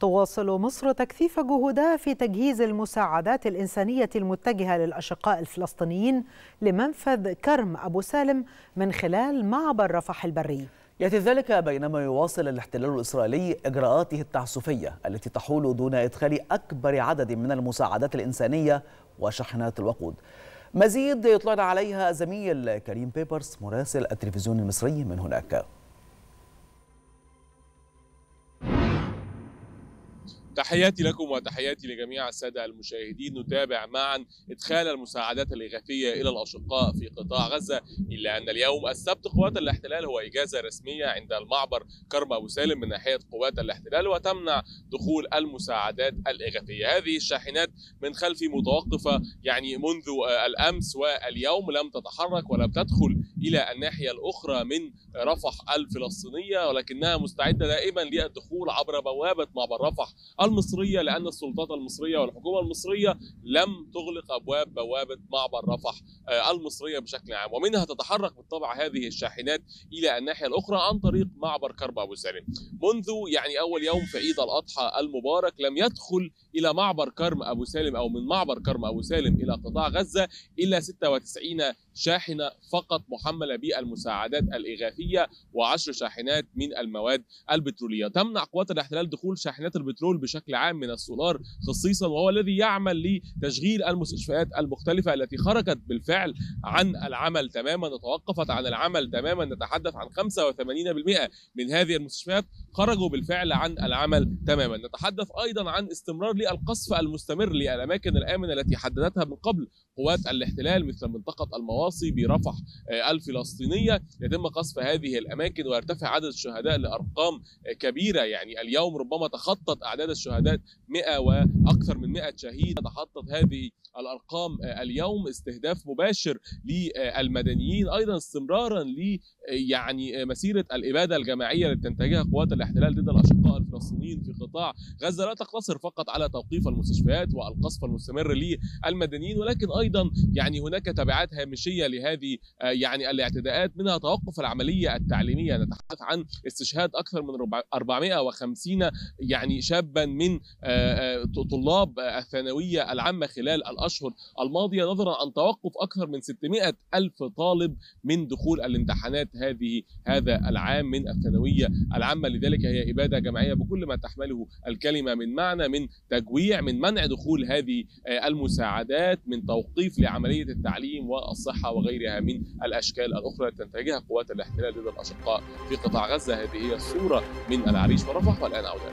تواصل مصر تكثيف جهودها في تجهيز المساعدات الإنسانية المتجهة للأشقاء الفلسطينيين لمنفذ كرم أبو سالم من خلال معبر رفح البري. يأتي ذلك بينما يواصل الاحتلال الإسرائيلي إجراءاته التعسفية التي تحول دون إدخال أكبر عدد من المساعدات الإنسانية وشحنات الوقود. مزيد يطلعنا عليها زميل كريم بيبرس مراسل التلفزيون المصري من هناك. تحياتي لكم وتحياتي لجميع السادة المشاهدين. نتابع معا إدخال المساعدات الإغاثية إلى الأشقاء في قطاع غزة إلا أن اليوم السبت قوات الاحتلال هو إجازة رسمية عند المعبر كرم أبو سالم من ناحية قوات الاحتلال وتمنع دخول المساعدات الإغاثية. هذه الشاحنات من خلف متوقفة يعني منذ الأمس واليوم لم تتحرك ولم تدخل إلى الناحية الأخرى من رفح الفلسطينية ولكنها مستعدة دائما للدخول عبر بوابة معبر رفح المصرية لأن السلطات المصرية والحكومة المصرية لم تغلق أبواب بوابة معبر رفح المصرية بشكل عام. ومنها تتحرك بالطبع هذه الشاحنات إلى الناحية الأخرى عن طريق معبر كرب أبو سالم. منذ يعني أول يوم في عيد الأضحى المبارك لم يدخل إلى معبر كرم أبو سالم أو من معبر كرم أبو سالم إلى قطاع غزة إلا 96 شاحنة فقط محملة بالمساعدات الإغاثية وعشر شاحنات من المواد البترولية. تمنع قوات الاحتلال دخول شاحنات البترول بشكل عام من السولار خصيصا وهو الذي يعمل لتشغيل المستشفيات المختلفة التي خرجت بالفعل عن العمل تماما وتوقفت عن العمل تماما. نتحدث عن 85% من هذه المستشفيات خرجوا بالفعل عن العمل تماما. نتحدث أيضا عن استمرار للقصف المستمر للأماكن الآمنة التي حددتها من قبل قوات الاحتلال مثل منطقة المواصي برفح الفلسطينية يتم قصف هذه الأماكن ويرتفع عدد الشهداء لأرقام كبيرة. يعني اليوم ربما تخطت أعداد الشهداء 100 وأكثر من 100 شهيد. تخطت هذه الأرقام اليوم استهداف مباشر للمدنيين أيضا استمرارا ل يعني مسيرة الإبادة الجماعية التي تنتهجها قوات الاحتلال ضد الأشقاء الفلسطينيين في قطاع غزة. لا تقتصر فقط على توقيف المستشفيات والقصف المستمر للمدنيين ولكن أيضا يعني هناك تبعات هامشية لهذه يعني الاعتداءات منها توقف العملية التعليمية. نتحدث عن استشهاد أكثر من 450 يعني شابا من طلاب الثانوية العامة خلال الأشهر الماضية نظرا عن توقف أكثر من 600 ألف طالب من دخول الامتحانات هذه هذا العام من الثانوية العامة. لذلك هي إبادة جماعية بكل ما تحمله الكلمة من معنى من تجويع من منع دخول هذه المساعدات من توقيف لعملية التعليم والصحة وغيرها من الأشكال. الأخرى التي تنتهجها قوات الاحتلال ضد الأشقاء في قطاع غزة. هذه هي الصورة من العريش. ورفح والآن عودة